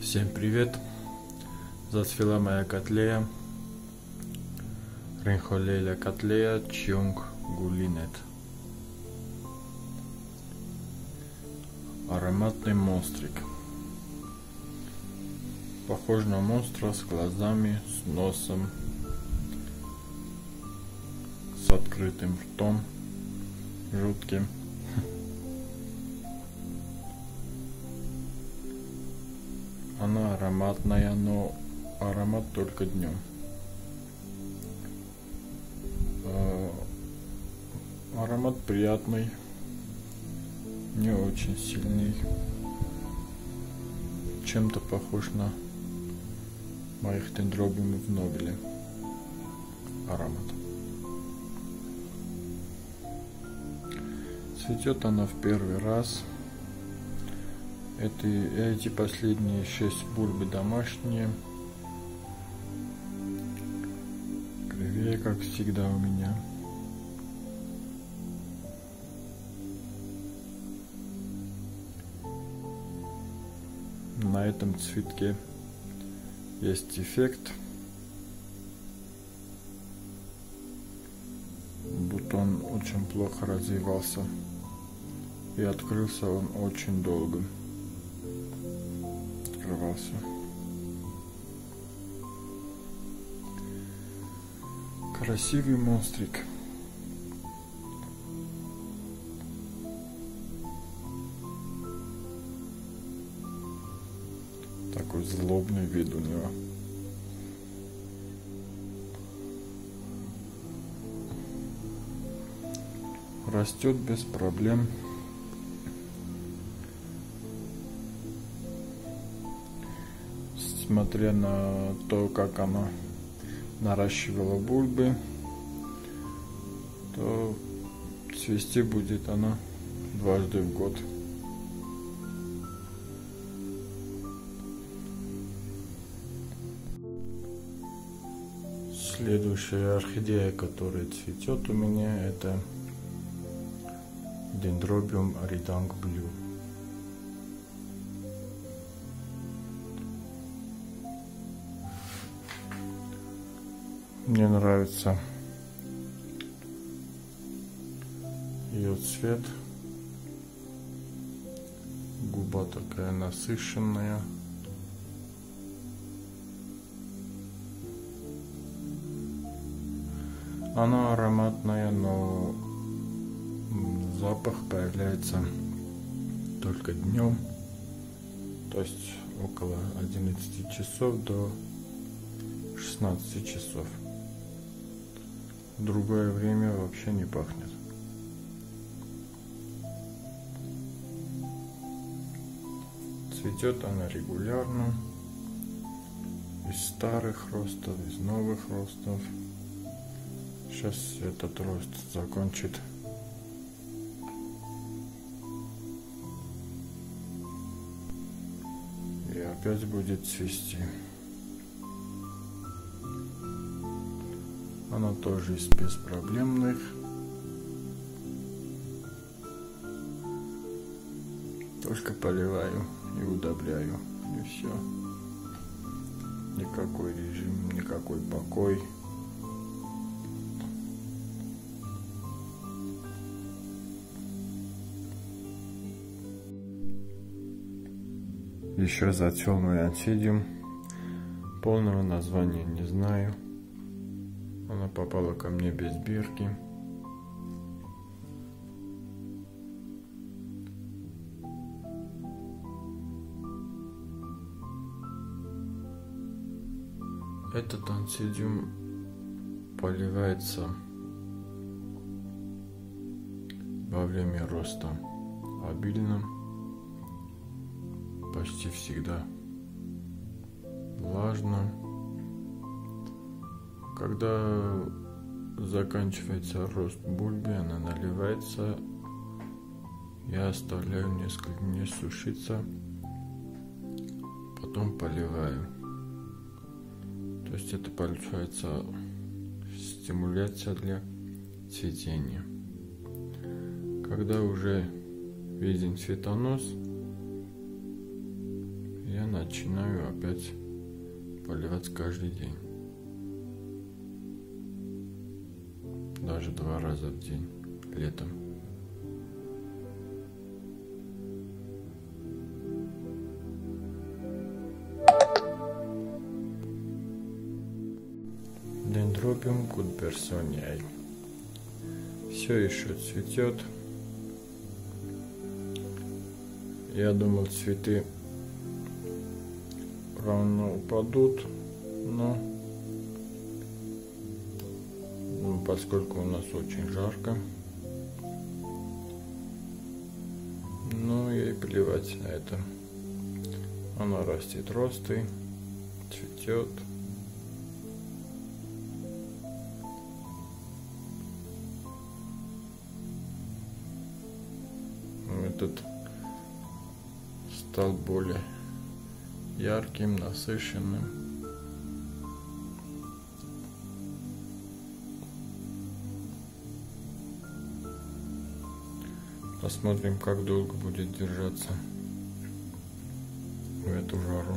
Всем привет! Зацвела моя котлея. Ренхолеля котлея Чунг Гулинет. Ароматный монстрик. Похож на монстра с глазами, с носом, с открытым ртом, жутким. Она ароматная, но аромат только днем. А, аромат приятный, не очень сильный. Чем-то похож на моих дендробиумов в Нобеле. Аромат. Цветет она в первый раз. Это, эти последние шесть бульбы домашние. Кривее, как всегда у меня. На этом цветке есть эффект. Бутон очень плохо развивался. И открылся он очень долго открывался. Красивый монстрик. Такой злобный вид у него. Растет без проблем. Смотря на то, как она наращивала бульбы, то цвести будет она дважды в год. Следующая орхидея, которая цветет у меня, это Dendrobium aridang blue. Мне нравится ее цвет. Губа такая насыщенная. Она ароматная, но запах появляется только днем, то есть около 11 часов до 16 часов другое время вообще не пахнет. Цветет она регулярно, из старых ростов, из новых ростов. Сейчас этот рост закончит. И опять будет цвести. Она тоже из беспроблемных. Только поливаю и удобряю. И все. Никакой режим, никакой покой. Еще зацвел мой ансидиум. Полного названия не знаю. Она попала ко мне без бирки. Этот ансидиум поливается во время роста обильно, почти всегда влажно. Когда заканчивается рост бульбы, она наливается. Я оставляю несколько дней сушиться, потом поливаю. То есть это получается стимуляция для цветения. Когда уже виден цветонос, я начинаю опять поливать каждый день. Даже два раза в день летом. Дендробиум гудперсониай. Все еще цветет. Я думал, цветы рано упадут, но поскольку у нас очень жарко, ну и плевать на это. Она растет ростой, цветет. Этот стал более ярким, насыщенным. Посмотрим, как долго будет держаться в эту жару.